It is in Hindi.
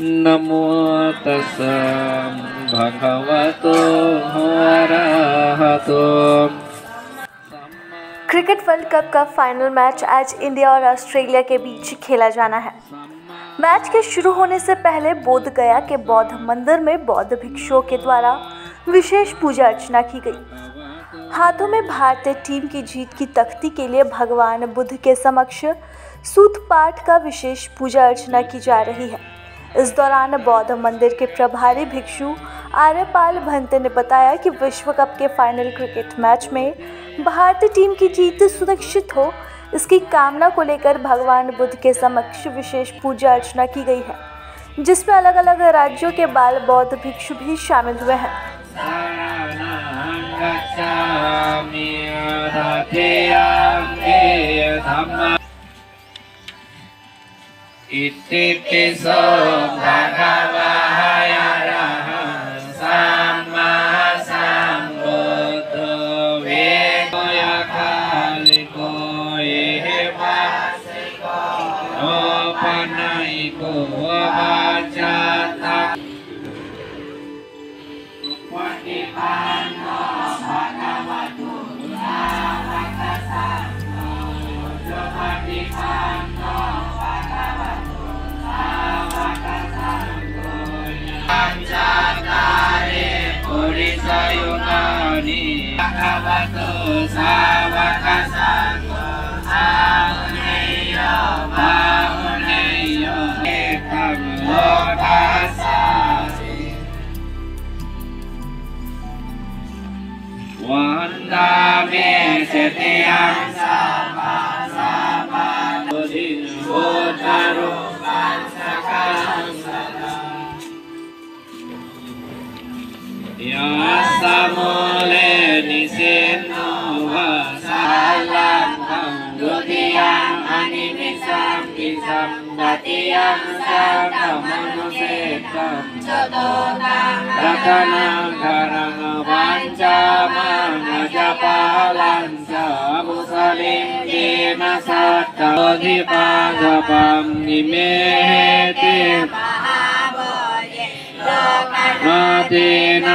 नमो तस् भगवतो क्रिकेट वर्ल्ड कप का फाइनल मैच आज इंडिया और ऑस्ट्रेलिया के बीच खेला जाना है। मैच के शुरू होने से पहले बोध गया के बौद्ध मंदिर में बौद्ध भिक्षुओं के द्वारा विशेष पूजा अर्चना की गई। हाथों में भारतीय टीम की जीत की तख्ती के लिए भगवान बुद्ध के समक्ष सूत पाठ का विशेष पूजा अर्चना की जा रही है। इस दौरान बौद्ध मंदिर के प्रभारी भिक्षु आर्यपाल भंते ने बताया कि विश्व कप के फाइनल क्रिकेट मैच में भारतीय टीम की जीत सुनिश्चित हो इसकी कामना को लेकर भगवान बुद्ध के समक्ष विशेष पूजा अर्चना की गई है जिसमें अलग अलग राज्यों के बाल बौद्ध भिक्षु भी शामिल हुए हैं ইতিপিসো ভগবায় সাম্মা সাম্বুদ্ধ বেদয় কালিকো এবা নপনয়িকো বাচাতা উপনিপা ni akabatu sa wakasango sa uneyo ma me sete ang sama sama nojin sakasana Yeah. mô lê ni sen no va sa lan tham du ti yang ani mi sam ki sam da ti yang sam tham manu se tham cho to tam rakana karang vancha mang ja pa lan sa bu sa lim ki na sa ta ni pa ja pam ni me ti ma ti